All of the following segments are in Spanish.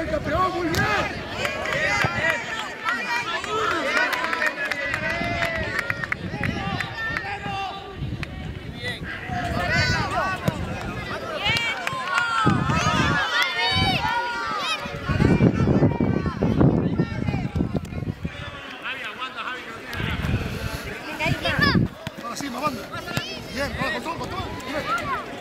Bien, campeón, muy bien. Ahora sí, mamando. Bien, ahora con todo, con todo. Bien.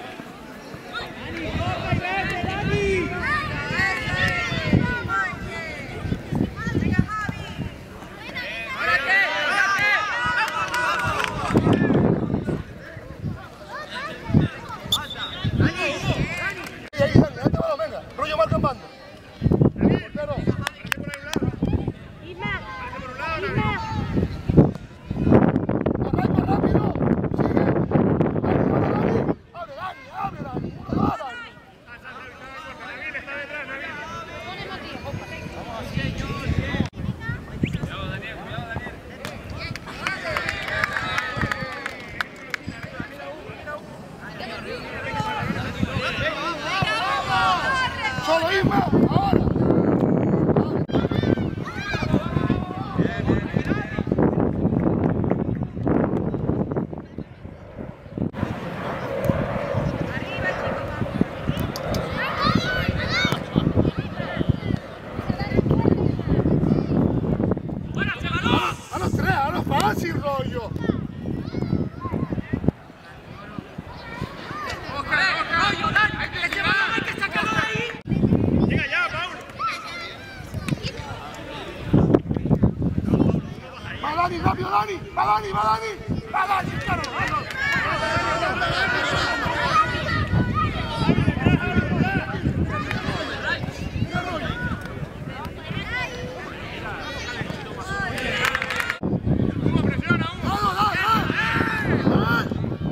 Solo Isma, ahora. A los tres, fácil, rollo. Va Dani, va Dani, va Dani, va Dani, claro, claro. Vamos,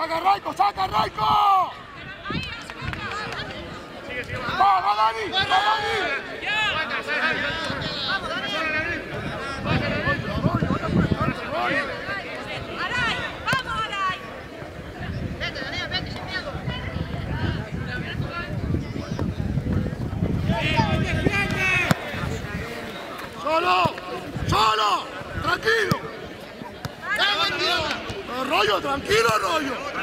¡Saca Raico, saca Raico! ¡Va, va Dani! ¡Va Dani! ¡Solo! ¡Solo! ¡Tranquilo! ¡Rollo, tranquilo, rollo!